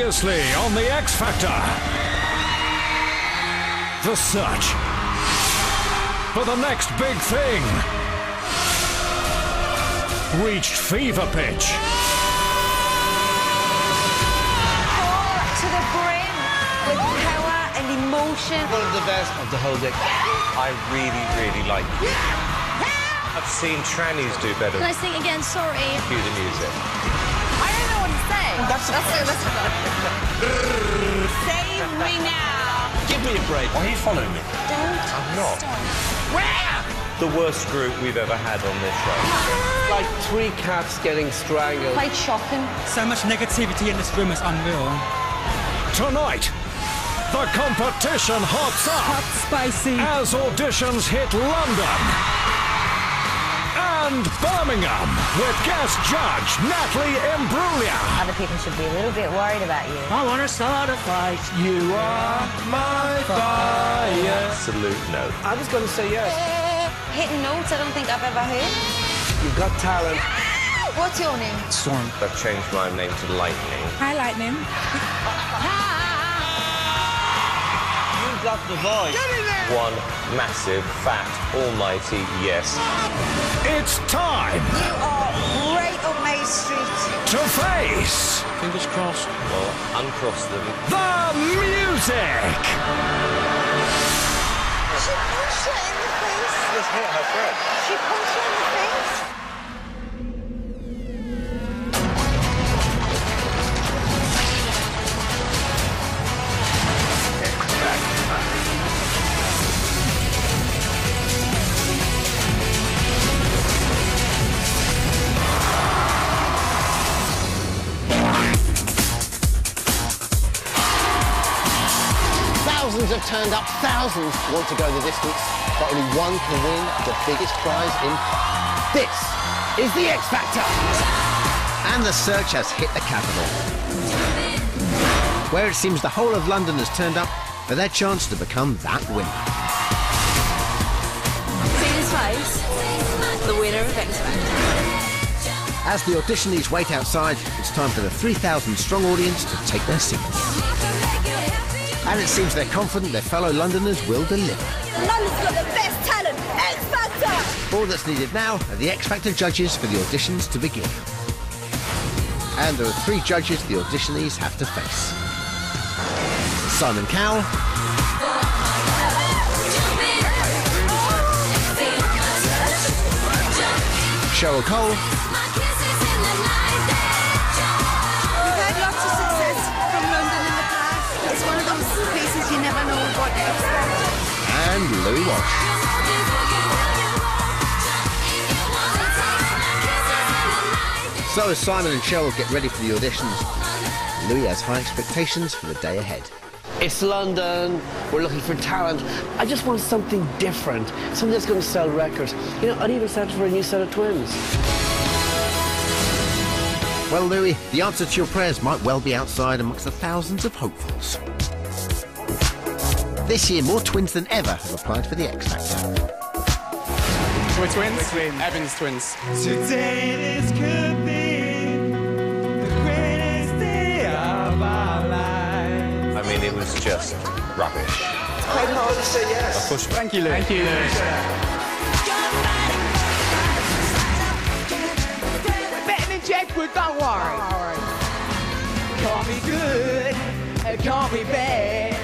Previously on The X Factor. The search for the next big thing reached fever pitch. to the brim with power and emotion. One of the best of the whole deck. I really, really like you. I've seen trannies do better. Can I sing again? Sorry. Cue the music. That's, that's it. That's Save me now. Give me a break. Why are you following me? Don't I'm not. stop. Where? The worst group we've ever had on this show. Like three cats getting strangled. Quite shocking. So much negativity in this room is unreal. Tonight, the competition hots up Hot Spicy. as auditions hit London and Birmingham with guest judge Natalie Imbruglia. Other people should be a little bit worried about you. I want to start a fight. You are my fire. Absolute no. I was going to say yes. Uh, Hitting notes I don't think I've ever heard. You've got talent. What's your name? Storm. I've changed my name to Lightning. Hi, Lightning. You've got the voice. One massive, fat, almighty yes. It's time You are right up my street. to face Fingers crossed. Well, uncross them. the music. She punched her in the face. Just hit her friend. She punched her in the face. Thousands have turned up, thousands want to go the distance, but only one can win the biggest prize in. This is the X Factor! And the search has hit the capital, where it seems the whole of London has turned up for their chance to become that winner. See his face? The winner of X Factor. As the auditionees wait outside, it's time for the 3,000 strong audience to take their seats. And it seems they're confident their fellow Londoners will deliver. London's got the best talent. X Factor. All that's needed now are the X Factor judges for the auditions to begin. And there are three judges the auditionees have to face. Simon Cowell, Cheryl Cole, and Louis Walsh. So as Simon and Cheryl get ready for the auditions, Louis has high expectations for the day ahead. It's London. We're looking for talent. I just want something different. Something that's going to sell records. You know, I'd even settle for a new set of twins. Well, Louis, the answer to your prayers might well be outside amongst the thousands of hopefuls. This year, more twins than ever have applied for the X Factor. We're twins? We're twins. Evans twins. Today this could be the greatest day of our lives. I mean, it was just rubbish. Quite hard to say yes. Push Thank you, Lou. Thank you, Better than Jedward, don't worry. Call me good, call me bad.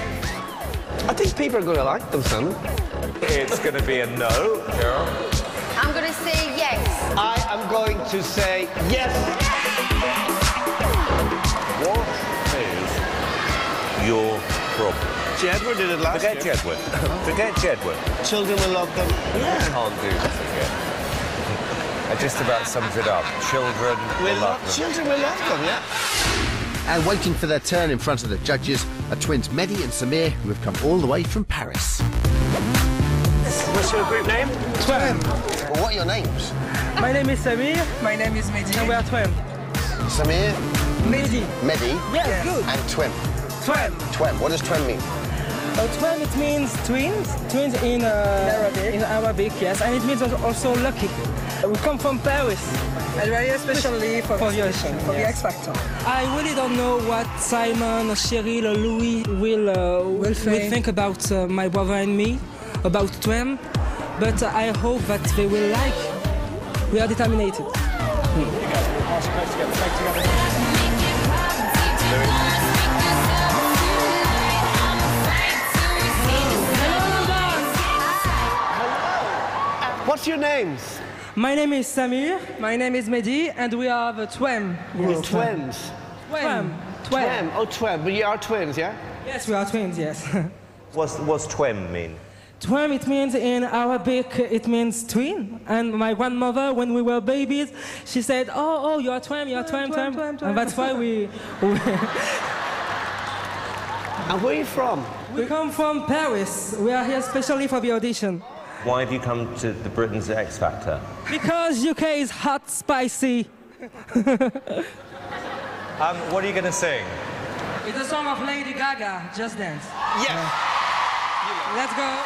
I think people are going to like them, son. It's going to be a no, Cheryl. I'm going to say yes. I am going to say yes. What is your problem? Jedward did it last Forget year. Jedward. Forget Jedward. Children will love them. I can't do this again. I just about sums it up. Children We'll will love love, them. children will love them, yeah. And waiting for their turn in front of the judges are twins Mehdi and Samir, who have come all the way from Paris. What's your group name? Twin. Well, what are your names? My name is Samir. My name is Mehdi. And we are twin. Samir, Mehdi. Mehdi, Yes, good. and Twim. Twin. Twem, what does Twem mean? Uh, twin, it means twins. Twins in, uh, Arabic. In Arabic, yes. And it means also lucky. We come from Paris. And we're here especially for, for the audition, for the X Factor. I really don't know what Simon, or Cheryl, or Louis will, uh, will, think. think about uh, my brother and me, about Twem, but I hope that they will like. We are determined. What's your names? My name is Samir. My name is Mehdi, and we are the Twem You're twins. Twem. Twem. Twem. Oh, twem. But you are twins, yeah? Yes, we are twins. Yes. What's, what's twem mean? Twem, it means in Arabic, it means twin. And my grandmother, when we were babies, she said, oh, oh, you're twem, you're twem, twem. Twem. Twem." And that's why we, we, And where are you from? we come from Paris. We are here specially for the audition. Why have you come to the Britain's X Factor? Because UK is hot, spicy. Um, what are you going to sing? It's a song of Lady Gaga, Just Dance. Yes. Let's go.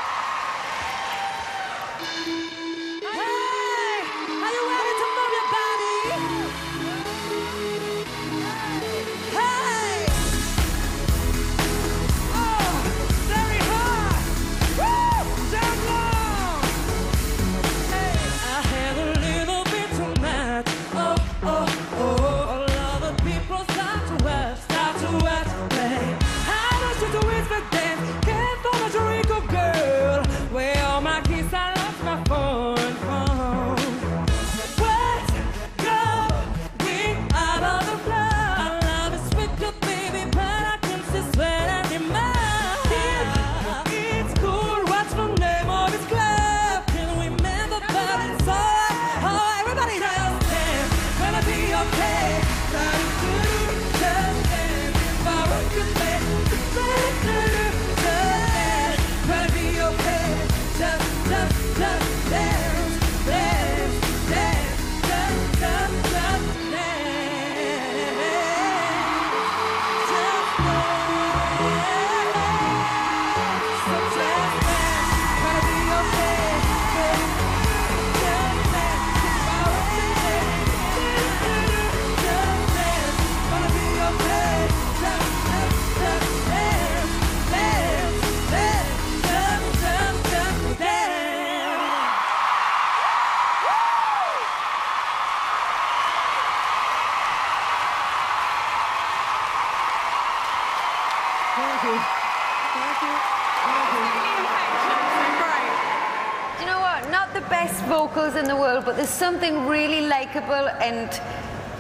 But there's something really likable and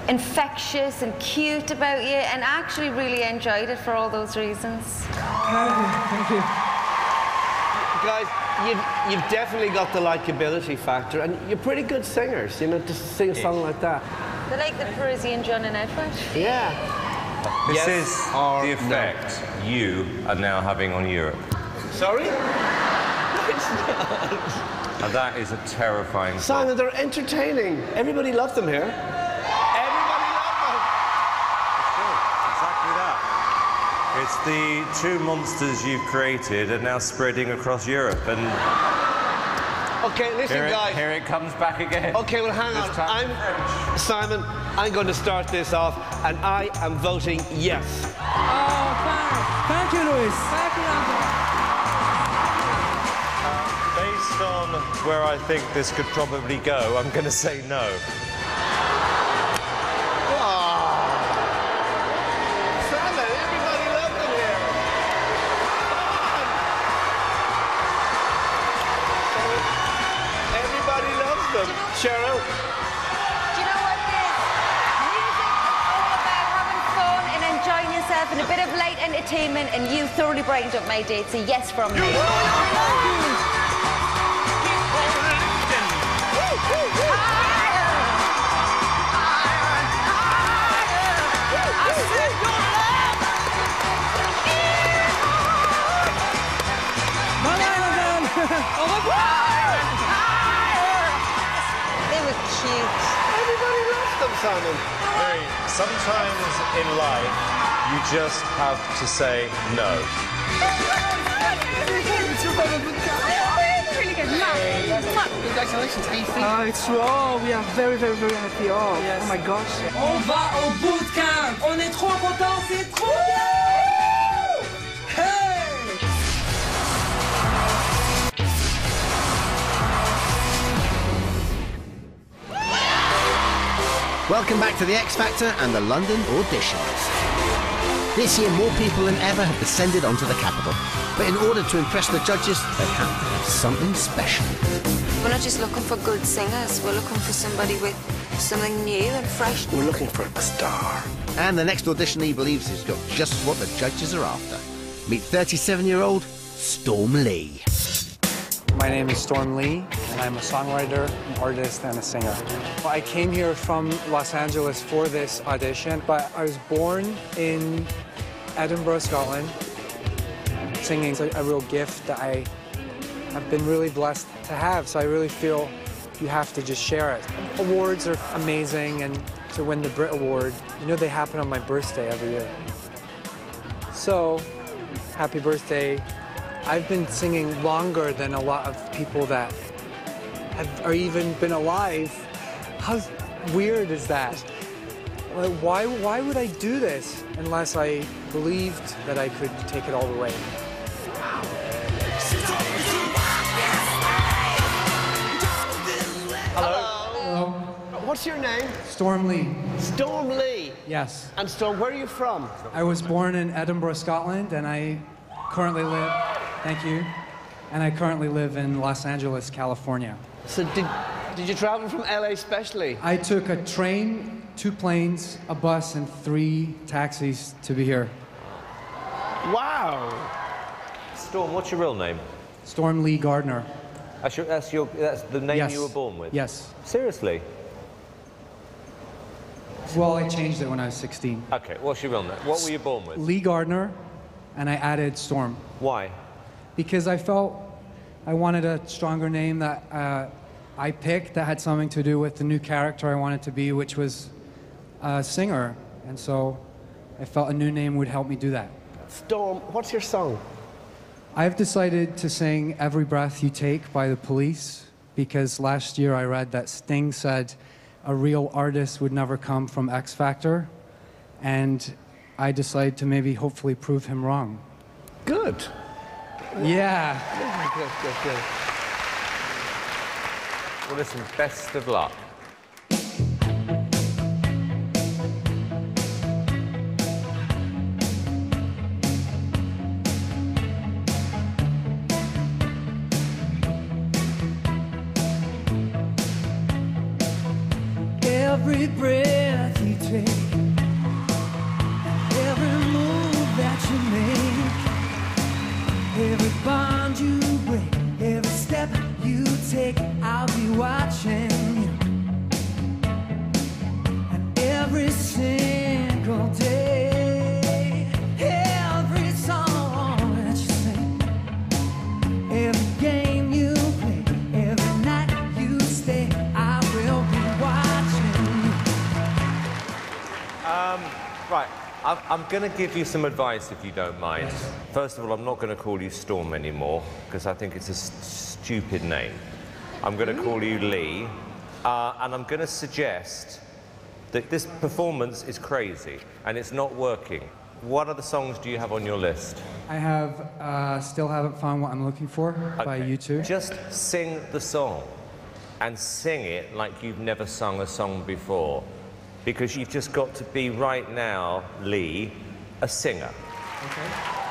infectious and cute about you, and I actually really enjoyed it for all those reasons. Thank you. Thank you. Guys, you've, you've definitely got the likability factor, and you're pretty good singers, you know, to sing a song like that. They're like the Parisian John and Edward. Yeah. This Yes is or the no? effect you are now having on Europe. Sorry? And that is a terrifying thought. Simon, they're entertaining. Everybody loved them here. Everybody loved them. Exactly that. It's the two monsters you've created are now spreading across Europe, and Okay, listen, here it, guys. here it comes back again. Okay, well, hang This on. time I'm Simon. I'm going to start this off, and I am voting yes. Oh, thank, thank you, Louis. Thank you, Based on where I think this could probably go, I'm going to say no. Simon, everybody loved them here. Everybody loves them. Cheryl. Do you know what this? Music is all about having fun and enjoying yourself and a bit of light entertainment, and you thoroughly brightened up my day. It's a yes from me. Simon. Mary, sometimes in life, you just have to say no. Really good. Congratulations, how you feeling? Uh, it's true. Oh, we are very, very, very happy. Oh, oh my gosh. On va au bootcamp. On est trop contents, c'est trop bien. Welcome back to the X Factor and the London auditions. This year, more people than ever have descended onto the capital. But in order to impress the judges, they have to have something special. We're not just looking for good singers, we're looking for somebody with something new and fresh. We're looking for a star. And the next audition he believes he's got just what the judges are after. Meet 37-year-old Storm Lee. My name is Storm Lee, and I'm a songwriter, an artist, and a singer. I came here from Los Angeles for this audition, but I was born in Edinburgh, Scotland. Singing is a, a real gift that I have been really blessed to have, so I really feel you have to just share it. Awards are amazing, and to win the Brit Award, you know they happen on my birthday every year. So, happy birthday. I've been singing longer than a lot of people that have or even been alive. How weird is that? Like, why, why would I do this unless I believed that I could take it all the way? Hello. Um, What's your name? Storm Lee. Storm Lee. Yes. And Storm, where are you from? I was born in Edinburgh, Scotland, and I currently live, thank you, and I currently live in Los Angeles, California. So did, did you travel from LA specially? I took a train, two planes, a bus, and three taxis to be here. Wow. Storm, what's your real name? Storm Lee Gardner. That's, your, that's, your, that's the name Yes. you were born with? Yes. Seriously? Well, I changed it when I was 16. Okay, what's your real name? What were you born with? Lee Gardner, and I added Storm. Why? Because I felt I wanted a stronger name that uh, I picked that had something to do with the new character I wanted to be, which was a singer. And so I felt a new name would help me do that. Storm, what's your song? I've decided to sing Every Breath You Take by the police because last year I read that Sting said a real artist would never come from X Factor. And I decided to maybe hopefully prove him wrong. Good. Yeah. Good, good, good. Well, listen, best of luck. Every breath I'm, going to give you some advice if you don't mind. First of all, I'm not going to call you Storm anymore because I think it's a s- stupid name. I'm going to call you Lee, uh, and I'm going to suggest that this performance is crazy and it's not working. What other songs do you have on your list? I have uh, still haven't found what I'm looking for by Okay. U2. Just sing the song and sing it like you've never sung a song before. Because you've just got to be right now, Lee, a singer. I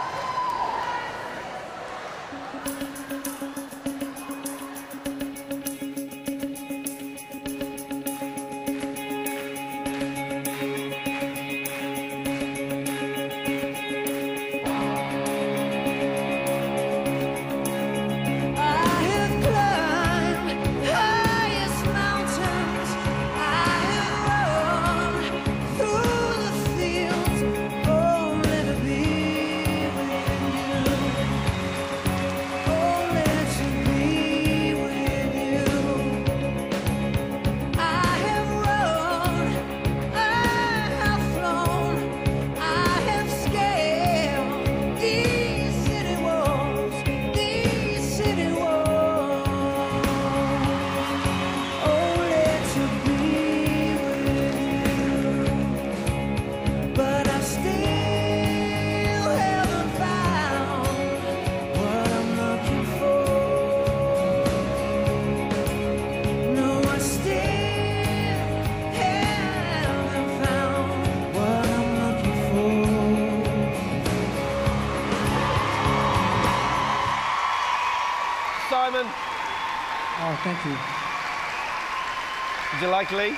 Did like Lee?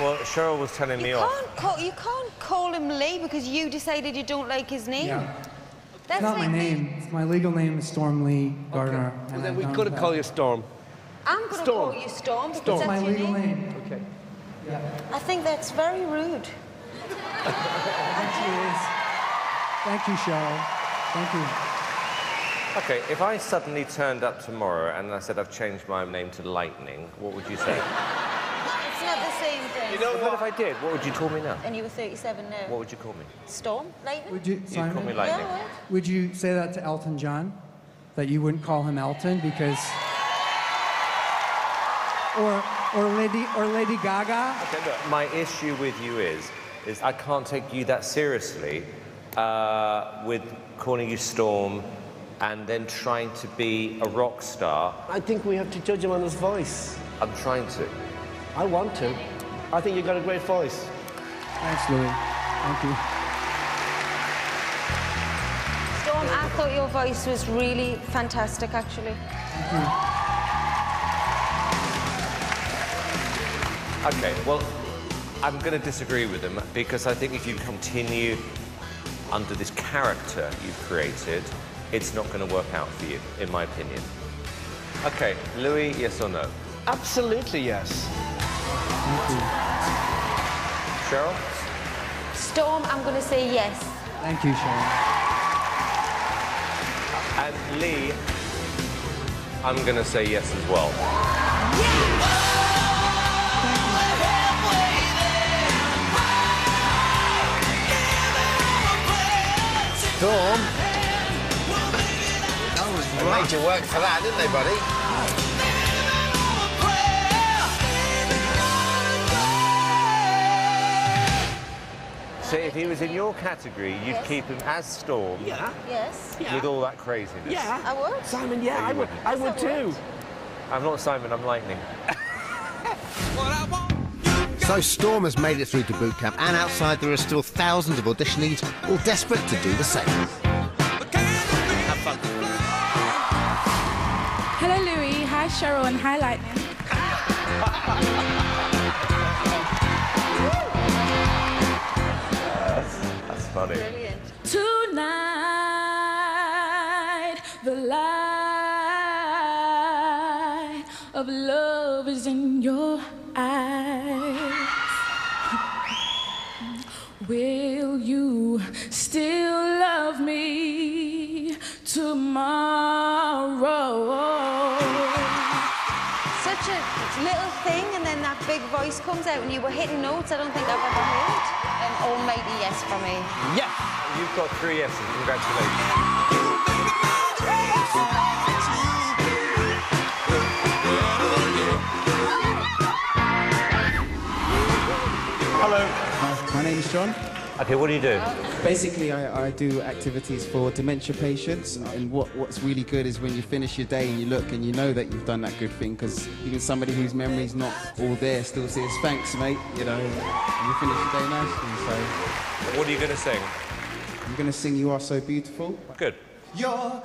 Well, Cheryl was telling me You off. can't, call, you can't call him Lee because you decided you don't like his name. Yeah. That's It's not my like me- name. It's my legal name is Storm Lee Gardner. Well, then I've we known could have that- called you Storm. I'm going to call you Storm because Storm. that's my your legal name. name. Okay. I think that's very rude. Actually, it is. Thank you, Cheryl. Thank you. Okay, if I suddenly turned up tomorrow and I said I've changed my name to Lightning, what would you say? It's not the same thing. You know what if I did? What would you call me now? And you were 37 now. What would you call me? Storm? Lightning? Would you, You'd call me Lightning. Yeah, what? Would you say that to Elton John? That you wouldn't call him Elton because. Or, or Lady or Lady Gaga? Okay, look, my issue with you is, is I can't take you that seriously uh, with calling you Storm and then trying to be a rock star. I think we have to judge him on his voice. I'm trying to. I want to. I think you've got a great voice. Thanks, Louis. Thank you. Storm, I thought your voice was really fantastic, actually. Okay, well, I'm going to disagree with them because I think if you continue under this character you've created, it's not going to work out for you, in my opinion. Okay, Louis, yes or no? Absolutely yes. Cheryl? Storm, I'm going to say yes. Thank you, Cheryl. And Lee, I'm going to say yes as well. Storm. They made you work for that, didn't they, buddy? So if he was in your category, you'd Yes. keep him as Storm Yeah. Yes. with all that craziness. Yeah. I would. Simon, yeah, I would. wouldn't. I would too. would. I'm not Simon, I'm Lightning. So Storm has made it through to boot camp, and outside there are still thousands of auditionees all desperate to do the same. Have fun. Hello, Louis. Hi, Cheryl, and hi, Lightning. funny. Brilliant. Tonight, the light of love is in your eyes. Will you still love me tomorrow? Such a little thing, and then that big voice comes out, and you were hitting notes I don't think I've ever heard. An almighty yes for me. Yes! You've got three yeses, congratulations. Hello. My name is John. Okay, what do you do? Basically, I, I do activities for dementia patients, and what, what's really good is when you finish your day and you look and you know that you've done that good thing, because even somebody whose memory's not all there still says, thanks, mate, you know, and you finish your day nicely. So What are you going to sing? I'm going to sing You Are So Beautiful. Good. You're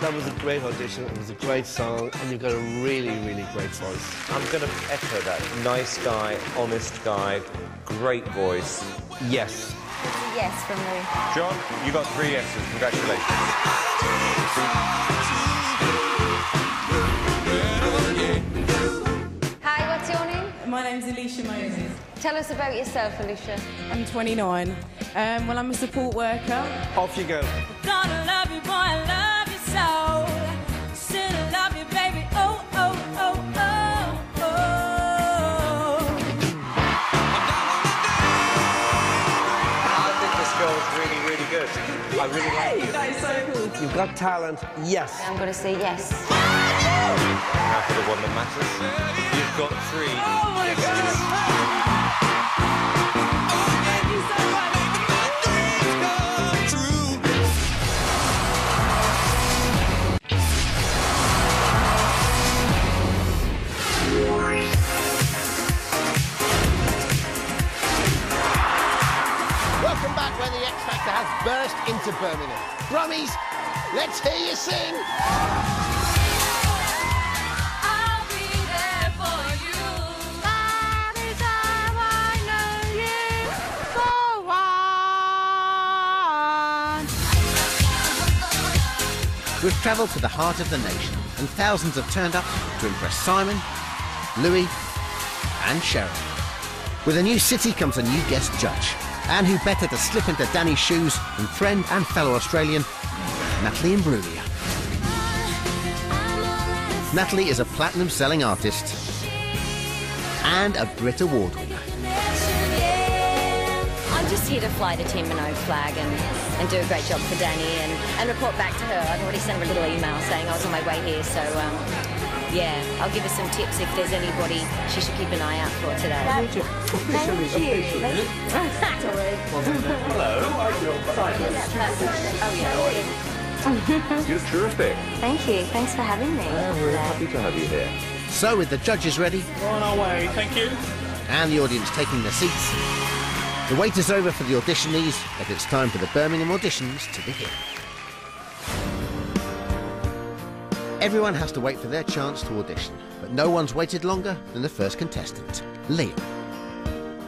that was a great audition. It was a great song, and you've got a really, really great voice. I'm going to echo that. Nice guy, honest guy, great voice. Yes. It's a yes from me. John, you got three yeses, congratulations. Hi, what's your name? My name's Alicia Moses. Tell us about yourself, Alicia. I'm 29. Um, well, I'm a support worker. Off you go. I really like you. That is so cool. You've got talent. Yes. I'm going to say yes. Now for the one that matters. You've got three. Oh my goodness. Birmingham. Brummies, let's hear you sing. I'll be there for you. That is how I know you. Go on. We've travelled to the heart of the nation, and thousands have turned up to impress Simon, Louis, and Sharon. With a new city comes a new guest judge, and who better to slip into Dannii's shoes than friend and fellow Australian, Natalie Imbruglia. Natalie is a platinum selling artist and a Brit Award winner. I'm just here to fly the Team Minogue flag and, and do a great job for Danny and, and report back to her. I've already sent her a little email saying I was on my way here, so um, yeah, I'll give her some tips if there's anybody she should keep an eye out for today. Thank you. You look terrific. Thank you. Thanks for having me. We're happy to have you here. So, with the judges ready We're on our way, thank you. and the audience taking their seats, the wait is over for the auditionees, and it's time for the Birmingham auditions to begin. Everyone has to wait for their chance to audition, but no one's waited longer than the first contestant, Liam.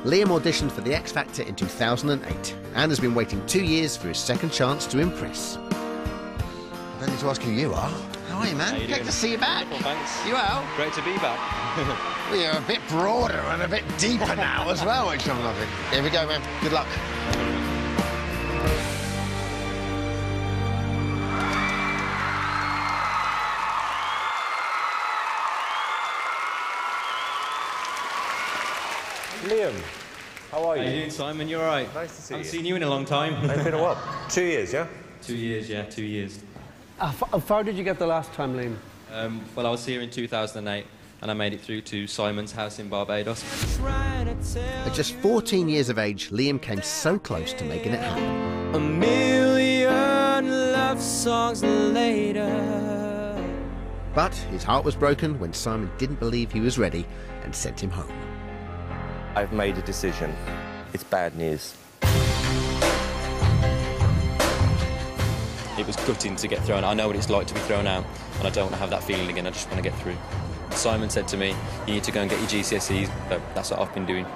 Liam auditioned for The X Factor in 2008 and has been waiting two years for his second chance to impress. I don't need to ask who you are. How are you, man? How you Great doing? to see you back. Well, thanks. You well? Great to be back. Well, you're a bit broader and a bit deeper now as well, which I'm loving. Here we go, man. Good luck. Liam, how are How you? you doing, Simon? You're all right? Nice to see you. I Haven't you. seen you in a long time. It's been a while. Two years, yeah? Two years, yeah, two years. How fa- how far did you get the last time, Liam? Um, well, I was here in 2008, and I made it through to Simon's house in Barbados. At just 14 years of age, Liam came so close to making it happen. A million love songs later. But his heart was broken when Simon didn't believe he was ready and sent him home. I've made a decision. It's bad news. It was gutting to get thrown. I know what it's like to be thrown out, and I don't want to have that feeling again. I just want to get through. Simon said to me, "You need to go and get your GCSEs." So that's what I've been doing.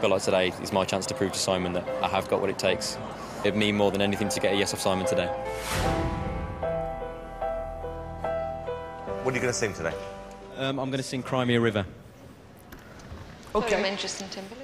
But like today, it's my chance to prove to Simon that I have got what it takes. It'd mean more than anything to get a yes off Simon today. What are you going to sing today? Um, I'm going to sing Cry Me a River." Okay. I'm Justin Timberlake.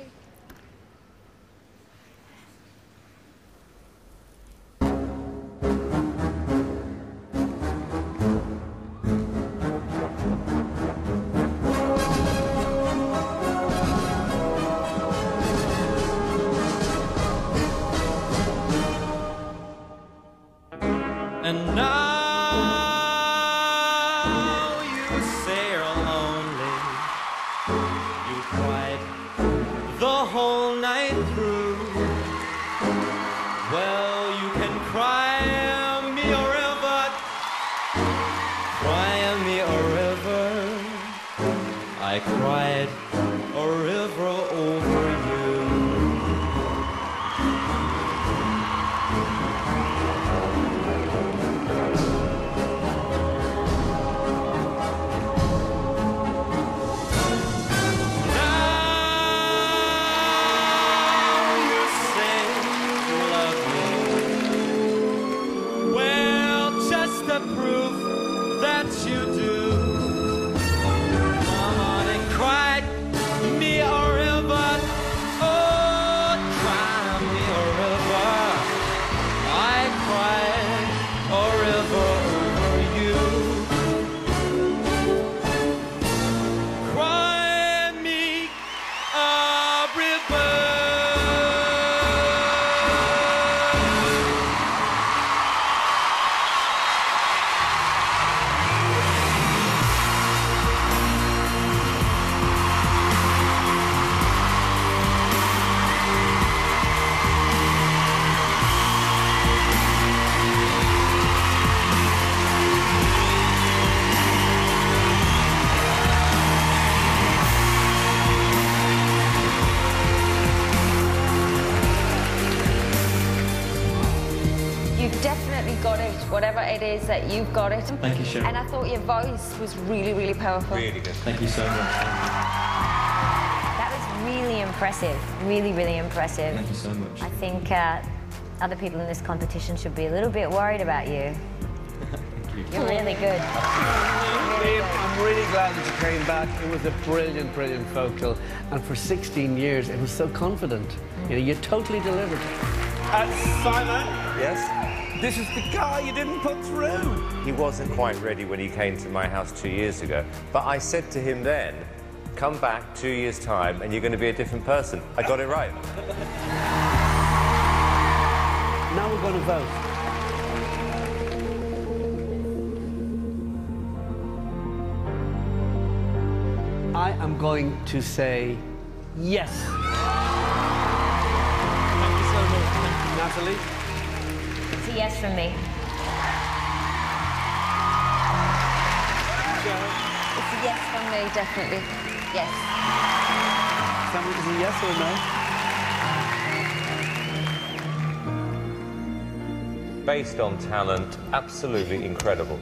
That you've got it. Thank you, Sharon. And I thought your voice was really, really powerful. Really good. Thank you so much. That was really impressive. Really, really impressive. Thank you so much. I think uh, other people in this competition should be a little bit worried about you. You're really good. Liam, I'm really glad that you came back. It was a brilliant, brilliant vocal. And for 16 years, it was so confident. You know, you totally delivered. And Simon, Yes? This is the guy you didn't put through. He wasn't quite ready when he came to my house two years ago. But I said to him then, come back two years' time and you're going to be a different person. I got it right. Now we're going to vote. I am going to say yes. Thank you so much. Natalie? It's a yes from me. It's a yes from me, definitely. Yes. Someone is a yes or no? Based on talent, absolutely incredible.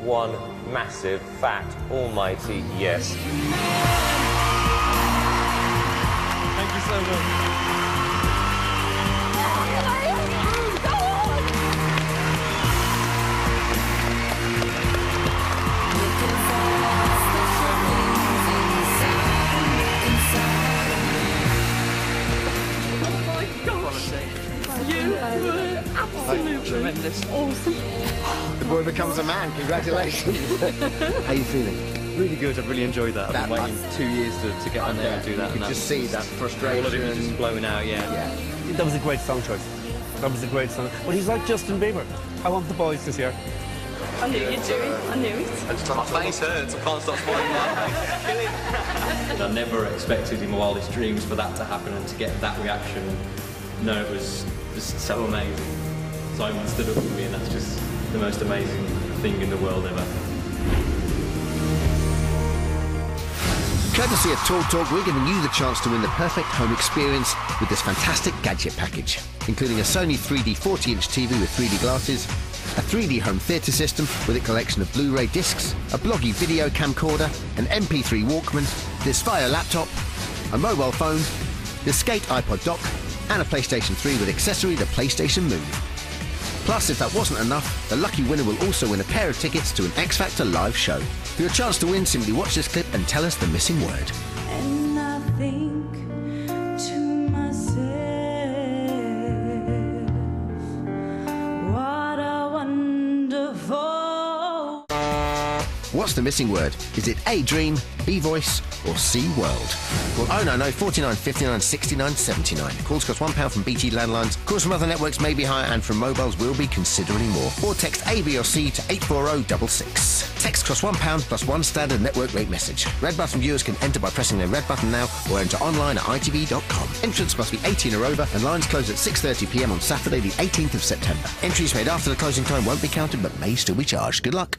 One massive, fat, almighty yes. Thank you so much. Becomes a man. Congratulations. How are you feeling? Really good. I've really enjoyed that. I've That been waiting must- two years to, to get on there and do that. You and could just see that frustration. All of it was just blowing out, yeah. Yeah. That was a great song choice. That was a great song. But he's like Justin Bieber. I want the boys this year. I knew you'd do it. I knew it. My face hurts. I can't stop smiling. I never expected in my wildest dreams for that to happen and to get that reaction. No, it was just so amazing. Simon stood up for me, and that's just the most amazing thing in the world ever. Courtesy of Talk Talk, we're giving you the chance to win the perfect home experience with this fantastic gadget package, including a Sony 3D 40-inch TV with 3D glasses, a 3D home theatre system with a collection of Blu-ray discs, a Bloggie video camcorder, an MP3 Walkman, this Vaio laptop, a mobile phone, the Skate iPod dock, and a PlayStation 3 with accessory to PlayStation Move. Plus, if that wasn't enough, the lucky winner will also win a pair of tickets to an X Factor live show. For your chance to win, simply watch this clip and tell us the missing word. And I think to myself, what a wonderful. What's the missing word? Is it A Dream, B Voice, or C World? Call 090 49 59 69 79. Calls cost £1 from BT landlines. Calls from other networks may be higher and from mobiles will be considerably more. Or text A, B, or C to 84066. Text costs £1 plus one standard network rate message. Red button viewers can enter by pressing the red button now or enter online at itv.com. Entrance must be 18 or over and lines close at 6.30pm on Saturday the 18th of September. Entries made after the closing time won't be counted but may still be charged. Good luck.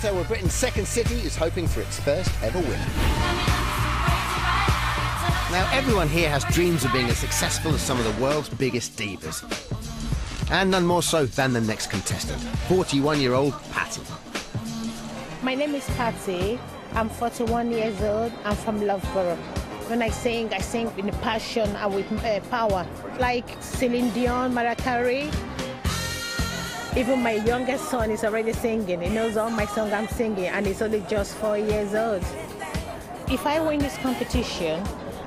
Factor, where Britain's second city is hoping for its first ever win. Now, everyone here has dreams of being as successful as some of the world's biggest divas. And none more so than the next contestant, 41 year old Patty. My name is Patsy. I'm 41 years old. I'm from Loughborough. When I sing, I sing with passion and with uh, power. Like Celine Dion, Mariah Carey. Even my youngest son is already singing. He knows all my songs I'm singing, and he's only just four years old. If I win this competition,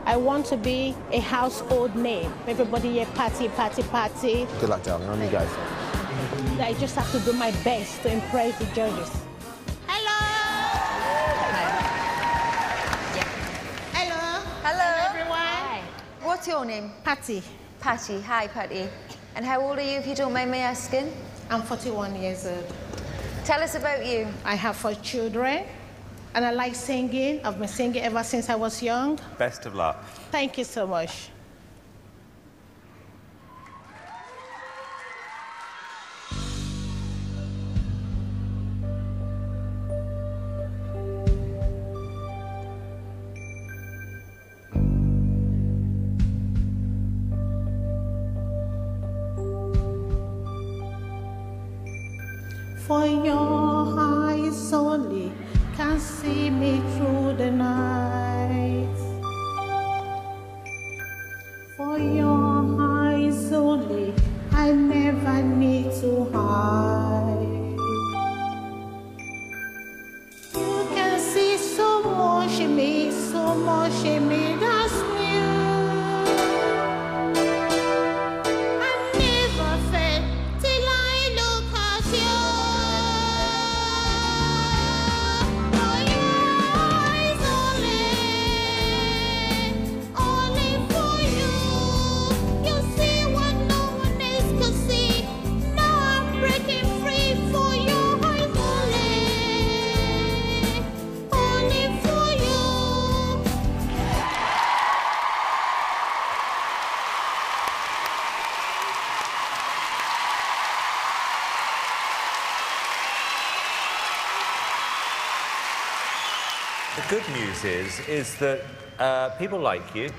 I want to be a household name. Everybody here, party, party, party. Good luck, darling. On you go. I just have to do my best to impress the judges. Hello. Hello, Hello everyone. What's your name? Patty. Patty. Hi, Patty. And how old are you, if you don't mind me asking? I'm 41 years old. Tell us about you. I have four children, and I like singing. I've been singing ever since I was young. Best of luck. Thank you so much. For your eyes only can see me through the night. Good is, is that uh, people like you,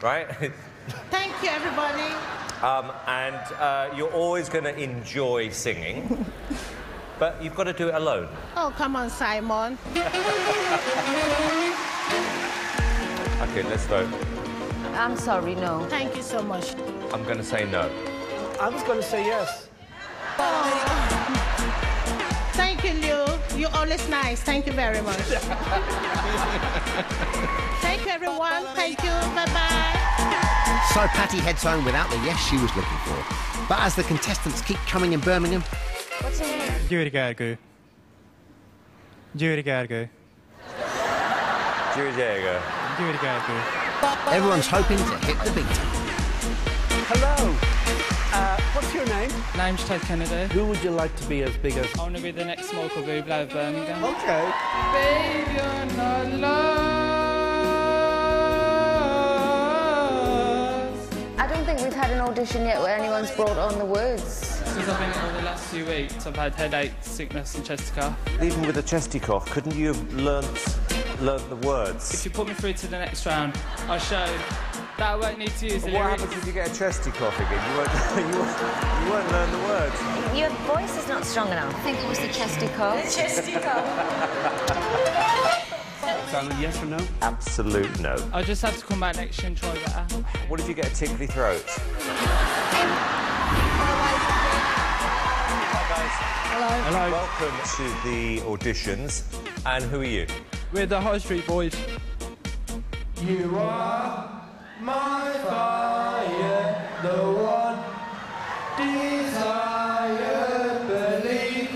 right? Thank you, everybody. um, and uh, you're always going to enjoy singing, but you've got to do it alone. Oh, come on, Simon. Okay, let's vote. I'm sorry, no. Thank you so much. I'm going to say no. I was going to say yes. Thank you, Lou. You're always nice. Thank you very much. Thank you, everyone. Thank you. Bye-bye. So Patty heads home without the yes she was looking for. But as the contestants keep coming in Birmingham, What's Judy Gargu. Judy Gargu. Judy Diego. Judy Gargu. everyone's hoping to hit the big time. Hello. Uh, what's your name? Name's Ted Kennedy. Who would you like to be as big as? I want to be the next Michael Bublé of Birmingham. Okay. Baby, you're not lost. I don't think we've had an audition yet where anyone's brought on the words. Since I've been ill the last few weeks, I've had headache, sickness, and chesty cough. Even with a chesty cough, couldn't you have learnt, learnt the words? If you put me through to the next round, I'll show that I won't need to use the What lyrics. happens if you get a chesty cough again? You won't, you won't, you won't learn the words. Your voice is not strong enough. I think it was the chesty cough. chesty cough. Simon, yes or no? Absolute no. I'll just have to come back next year and try better. What if you get a tickly throat? Hi guys. Hello. Welcome to the auditions. And who are you? We're the High Street Boys. You are my fire, the one desire, believe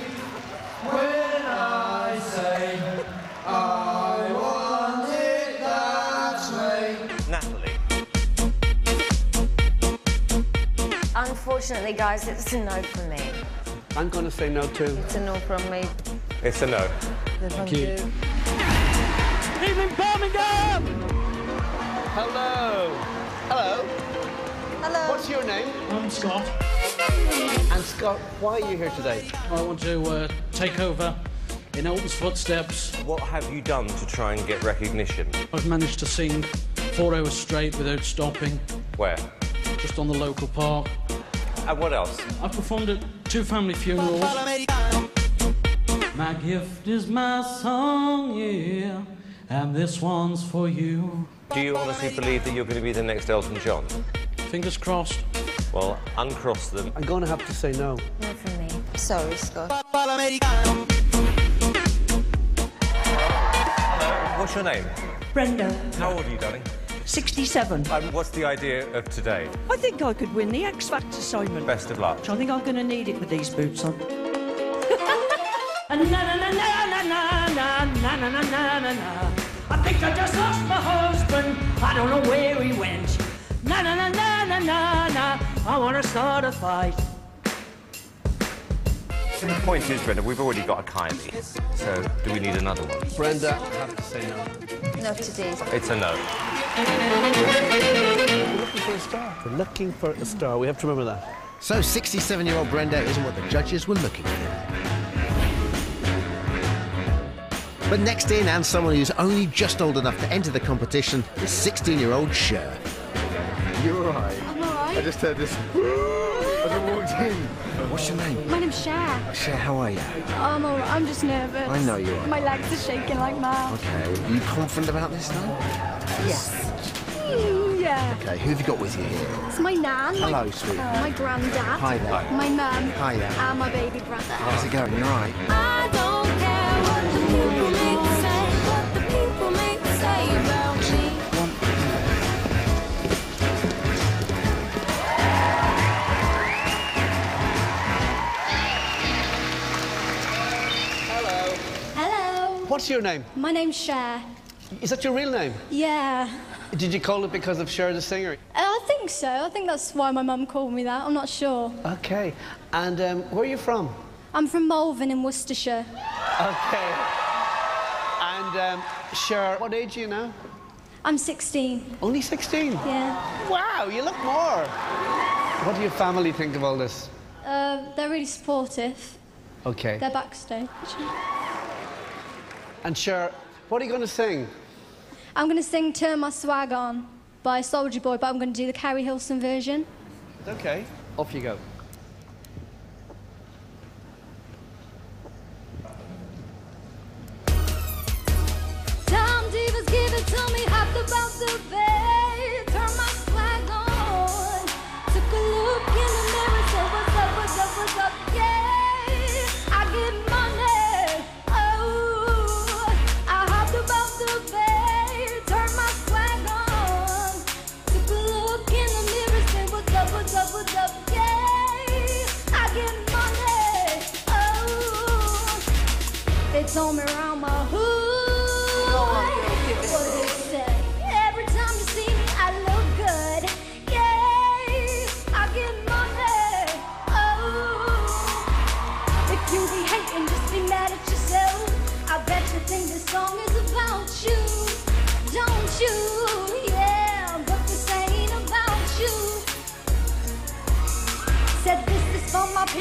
when I say I want it that way. Natalie. Unfortunately, guys, it's a no for me. I'm going to say no too. It's a no from me. It's a no. Thank you. Evening Birmingham! Hello. Hello. Hello. What's your name? I'm Scott. And Scott, why are you here today? I want to uh, take over in Elton's footsteps. What have you done to try and get recognition? I've managed to sing four hours straight without stopping, Where? just on the local park. And what else? I've performed at two family funerals. My gift is my song, yeah, and this one's for you. Do you honestly believe that you're going to be the next Elton John? Fingers crossed. Well, uncross them. I'm going to have to say no. No for me. Sorry, Scott. Hello. What's your name? Brenda, How old are you, darling? 67. And what's the idea of today? I think I could win the X Factor, Simon. Best of luck. I think I'm going to need it with these boots on. na na na na na na na na na na na na na. I I just lost my husband. I don't know where he went. Na na na na na na na. I want to start a fight. The point is, Brenda, we've already got a Kylie. So, do we need another one? Brenda, I have to say no. No today. It's a no. We're looking for a star. We're looking for a star. We have to remember that. So 67-year-old Brenda isn't what the judges were looking for. But next in, and someone who's only just old enough to enter the competition, is 16-year-old Cher. You're alright. I'm alright. I just heard this. I just walked in. What's your name? My name's Cher. Cher, how are you? I'm all right. I'm just nervous. I know you are. My legs are shaking like mad. Okay. Are you confident about this now? Yes. Yeah. Okay, who have you got with you here? It's my nan. Hello, my, sweetheart. Uh, my granddad. Hi there. My mum. Hi there. And my baby brother. How's it going? You all right? What's your name? My name's Cher. Is that your real name? Yeah. Did you call it because of Cher the singer? Uh, I think so. I think that's why my mum called me that. I'm not sure. Okay. And um, where are you from? I'm from Malvern in Worcestershire. Okay. And um, Cher, what age are you now? I'm 16. Only 16? Yeah. Wow, you look more. What do your family think of all this? Uh, they're really supportive. Okay. They're backstage. And Cher, what are you going to sing? I'm going to sing Turn My Swag On by Soulja Boy, but I'm going to do the Keri Hilson version. Okay. Off you go. To me, hopped about the bed,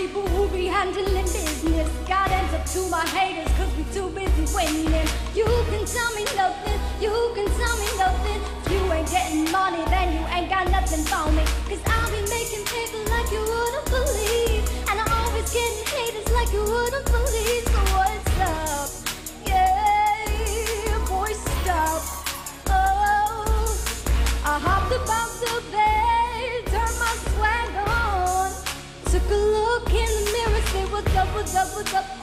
people who be handling business. God ends up to my haters cause we too busy winning. You can tell me nothing, you can tell me nothing. If you ain't getting money, then you ain't got nothing for me. Cause I'll be making paper like you wouldn't believe. And I'm always getting haters like you wouldn't believe. Said, What's up, what's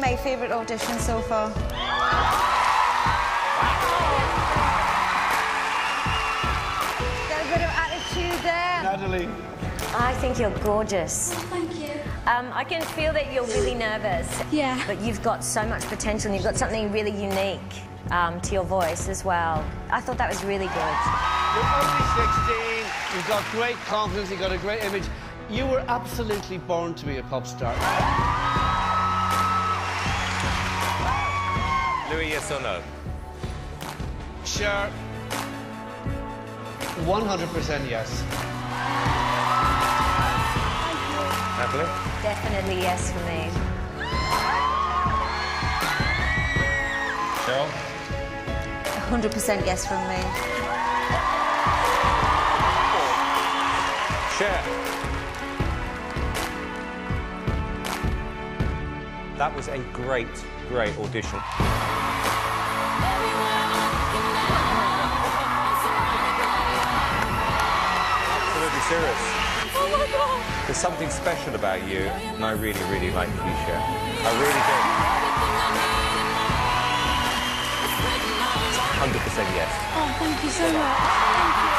my favourite audition so far. Got a bit of attitude there. Natalie. I think you're gorgeous. Thank you. Um, I can feel that you're really nervous. Yeah. But you've got so much potential and you've got something really unique um, to your voice as well. I thought that was really good. You're only 16, you've got great confidence, you've got a great image. You were absolutely born to be a pop star. Louis, yes or no? Sure. 100% yes. Natalie? Definitely yes for me. Cheryl? 100% yes from me. Cher. That was a great, great audition. Absolutely serious. Oh my god. There's something special about you, and I really, really like you, Cher. I really do. 100% yes. Oh, thank you so much.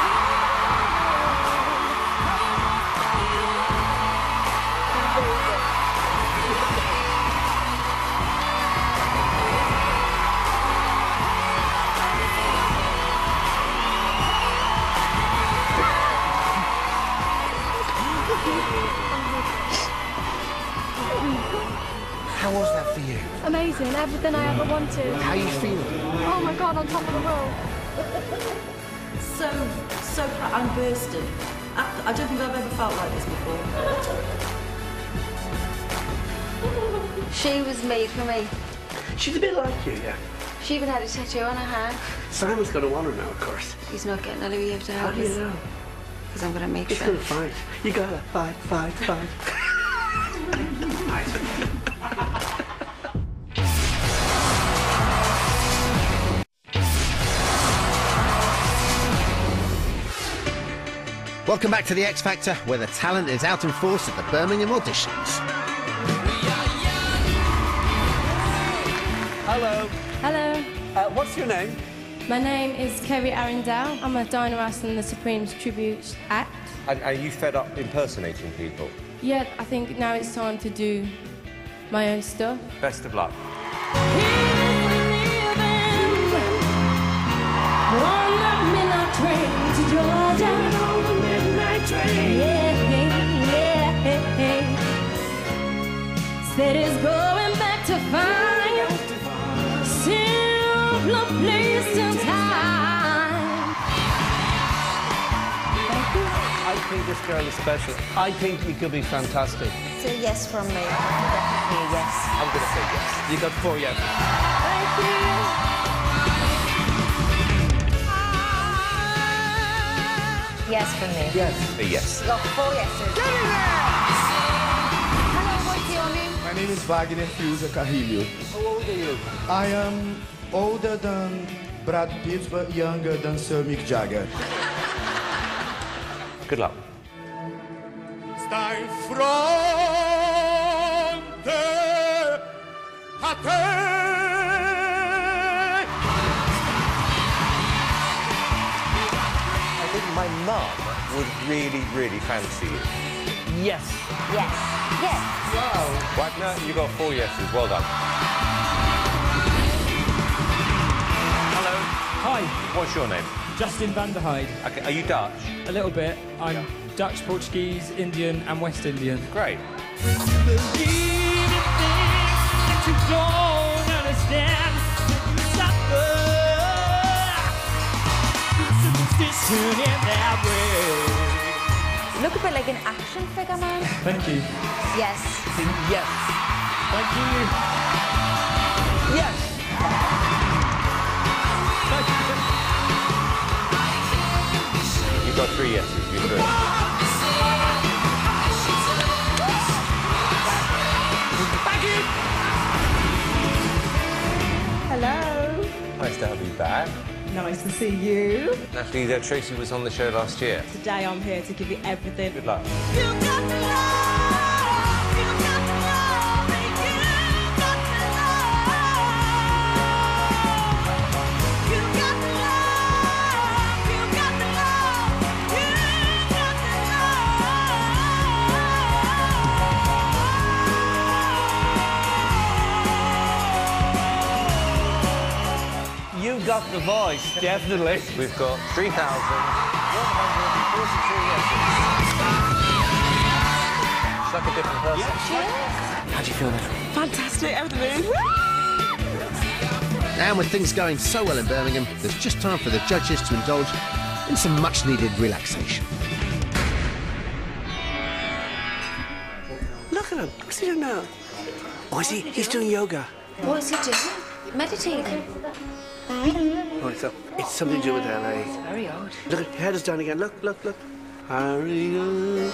How was that for you? Amazing, everything I ever wanted. How are you feeling? Oh my god, on top of the world. So, so proud. I'm bursting. I, I don't think I've ever felt like this before. She was made for me. She's a bit like you, yeah. She even had a tattoo on her hand. Simon's going to want her now, of course. He's not getting out of here to How do you know? Because I'm going to make He's sure. going to fight. You gotta fight, fight, fight. Welcome back to the X Factor, where the talent is out in force at the Birmingham auditions. Hello. Hello, Uh, what's your name? my name is Kerry Arundel. I'm a Diana Ross in the Supremes Tribute Act. And are you fed up impersonating people? Yeah, I think now it's time to do my own stuff. Best of luck. On the midnight train to Georgia. On the. Yeah, yeah. Said it's going back to find simpler place and time. I think this girl is special. I think you could be fantastic. It's a yes from me. Definitely a yes. I'm going to say yes. You got four yes. Thank you. Yes from me. Yes. A yes. You got four yeses. Hello, what's your name? My name is Wagner Fiuza Carrilho. How old are you? I am older than Brad Pitt, but younger than Sir Mick Jagger. Good luck. Sta in fronte a te. Mum would really, really fancy you. Yes. Yes. Yes. Wow. Wagner, you got four yeses. Well done. Hello. Hi, What's your name? Justin van der Heide. Okay, are you Dutch? A little bit. I'm Dutch, Portuguese, Indian, and West Indian. Great. Superstition in that way. Look a bit like an action figure, man. Thank you. Yes. Yes. Thank you. Yes. You got three yeses. You're through. Hello. Nice to have you back. Nice to see you. Natalie, Tracy was on the show last year. Today I'm here to give you everything. Good luck. The voice, definitely. We've got 3,143 yeses. She's like a different person. How do you feel, Natalie? Fantastic, over the moon. And with things going so well in Birmingham, there's just time for the judges to indulge in some much needed relaxation. Look at him. What's he doing now? Oh, is he? He's doing yoga. What is he doing? Meditating. Right, so it's something to do with LA. Very odd. Look, at head is down again. Look, look, look. Harry, uh,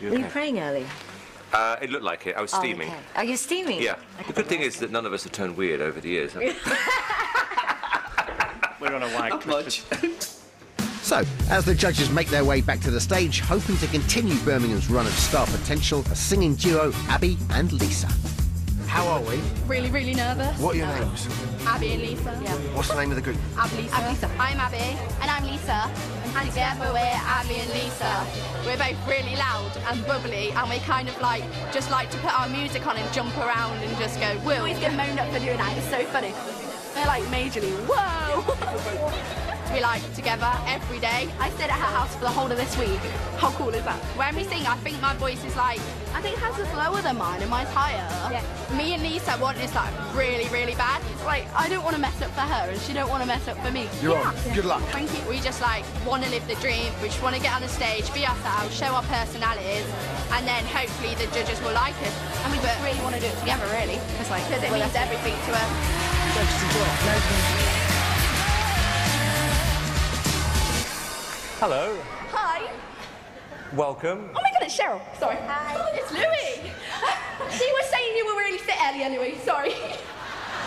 Were you praying early? Uh, it looked like it. I was Oh, steaming. okay. Are you steaming? Yeah. The good thing is that none of us have turned weird over the years. have we? We're on a wag. much. So, as the judges make their way back to the stage, hoping to continue Birmingham's run of star potential, a singing duo, Abby and Lisa. How are we? Really, really nervous. What are your names? Abby and Lisa. Yeah. What's the name of the group? Abby, Lisa. I'm Lisa. I'm Abby. And I'm Lisa. And together we're Abby and Lisa. We're both really loud and bubbly, and we kind of like just like to put our music on and jump around and just go, woo. We always get moaned at for doing that. It's so funny. They're like majorly, whoa. we like together every day. I stayed at her house for the whole of this week. How cool is that? When we sing, I think my voice is like, I think hers is lower than mine and mine's higher. Yeah. Me and Lisa want this like really, really bad. It's like, I don't want to mess up for her and she don't want to mess up for me. You're on. Good luck. Thank you. We just like want to live the dream. We just want to get on the stage, be ourselves, show our personalities, and then hopefully the judges will like us. And we just really want to do it together, really. It's like, because it means everything to us. Judges enjoy it. Hello. Hi. Welcome. Oh my god, it's Cheryl. Sorry. Hi. Oh, it's Louis. she was saying you were really fit earlier, Louis. Sorry.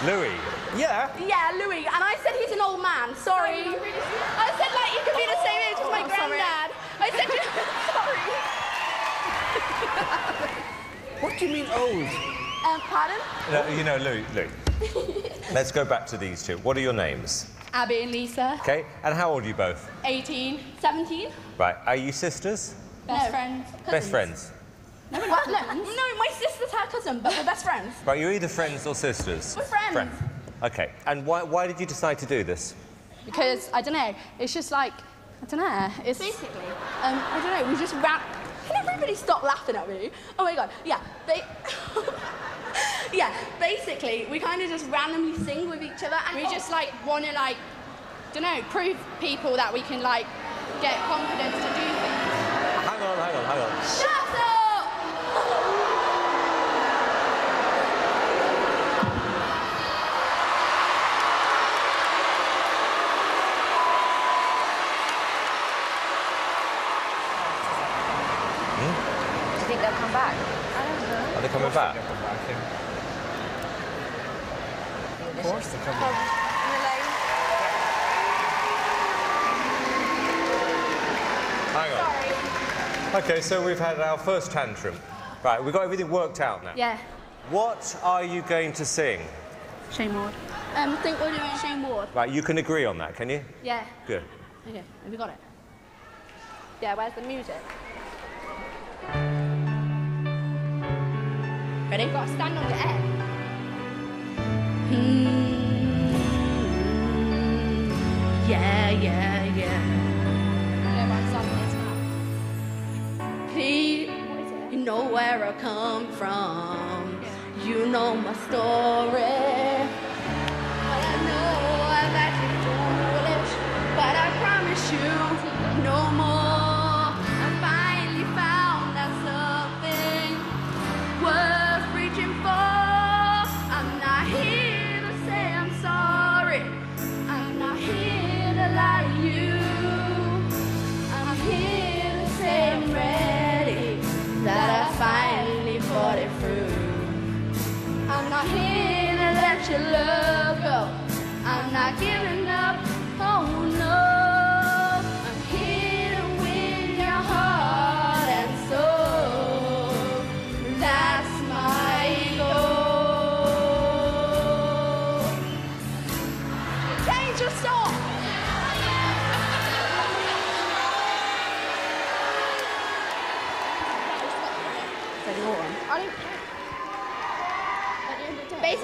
Louis. Yeah. Yeah, Louis. And I said he's an old man. Sorry. I said like you could be the same age as my granddad. I said sorry. What do you mean old? Um, pardon? No, you know, Louis, Louis. Let's go back to these two. What are your names? Abby and Lisa. Okay. And how old are you both? 18, 17. Right. Are you sisters? Best friends. Best friends. No, we're what? No, no, my sister's her cousin, but we're best friends. Right. You're either friends or sisters. We're friends. Okay. And why, why did you decide to do this? Because I don't know, it's just like I don't know. It's basically. Um, I don't know. We just ran. Can everybody stop laughing at me? Oh my god. Yeah. They. yeah. Basically, we kind of just randomly sing with each other, and we oh. just like want to like, don't know, prove people that we can like get confidence to do things. Hang on, hang on, hang on. Shut up! Do you think they'll come back? I don't know. Are they coming back? Of course they're coming. back. Hang on. Okay, so we've had our first tantrum. Right, we've got everything worked out now. Yeah. What are you going to sing? Shayne Ward. Um, I think we're doing Shayne Ward. Right, you can agree on that, can you? Yeah. Good. Okay, have you got it? Yeah, where's the music? Ready? Got to stand on the air. Hmm. Yeah, yeah, yeah. You know where I come from. You know my story. Your love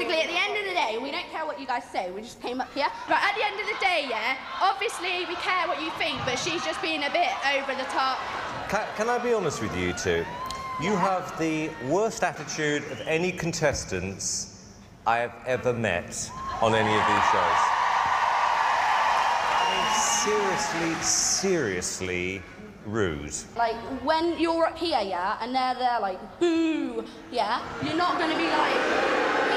Basically, at the end of the day, we don't care what you guys say. We just came up here. Right, at the end of the day, yeah, obviously we care what you think, but she's just being a bit over the top. Can, can I be honest with you two? You have the worst attitude of any contestants I have ever met on any of these shows. I mean, seriously, seriously rude. Like, when you're up here, yeah, and they're there like, boo, yeah, you're not going to be like,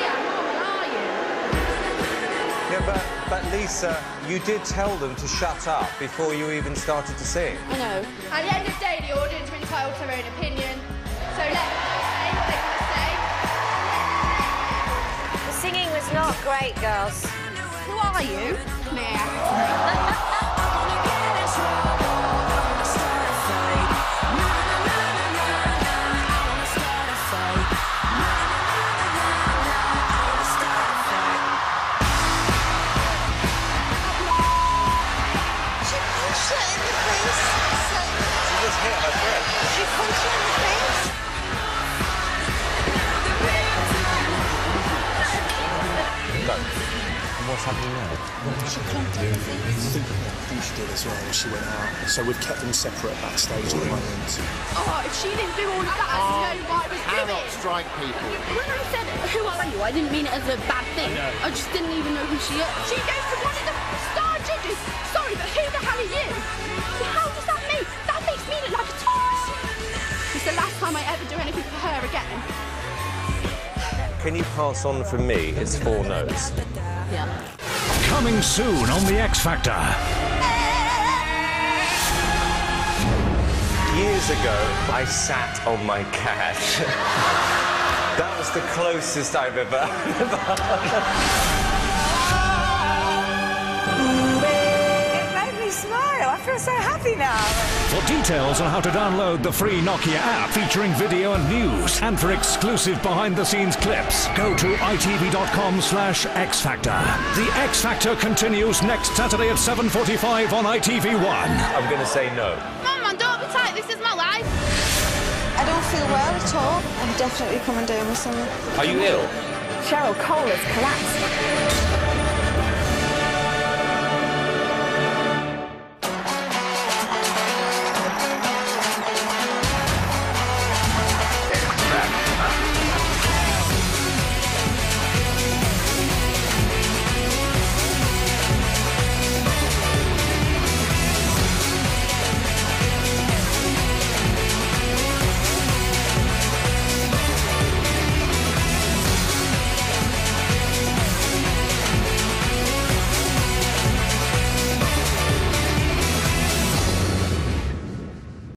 Yeah, but, but Lisa, you did tell them to shut up before you even started to sing. I know. At the end of the day, the audience are entitled to their own opinion. So let them say what they want to say. The singing was not great, girls. Who are you? Nah. what's happening now? I think she did as well. She went out. So we've kept them separate backstage at the moment. Oh, if she didn't do all of that, I know what I was Cannot doing. strike people. When I said, who are you, I didn't mean it as a bad thing. I. I just didn't even know who she is. She goes to one of the star judges. Sorry, but who the hell are you? How does that make? That makes me look like a tourist. It's the last time I ever do anything for her again. Can you pass on from me? It's four no's. Yeah. Coming soon on The X Factor. Years ago, I sat on my cat. that was the closest I've ever. It made me smile. I feel so happy now. For details on how to download the free Nokia app featuring video and news, and for exclusive behind-the-scenes clips, go to itv.com slash xfactor. The X Factor continues next Saturday at 7.45 on ITV1. I'm going to say no. Mum, man, don't be tight. This is my life. I don't feel well at all. I'm definitely coming down with something. Are you ill? Cheryl Cole has collapsed.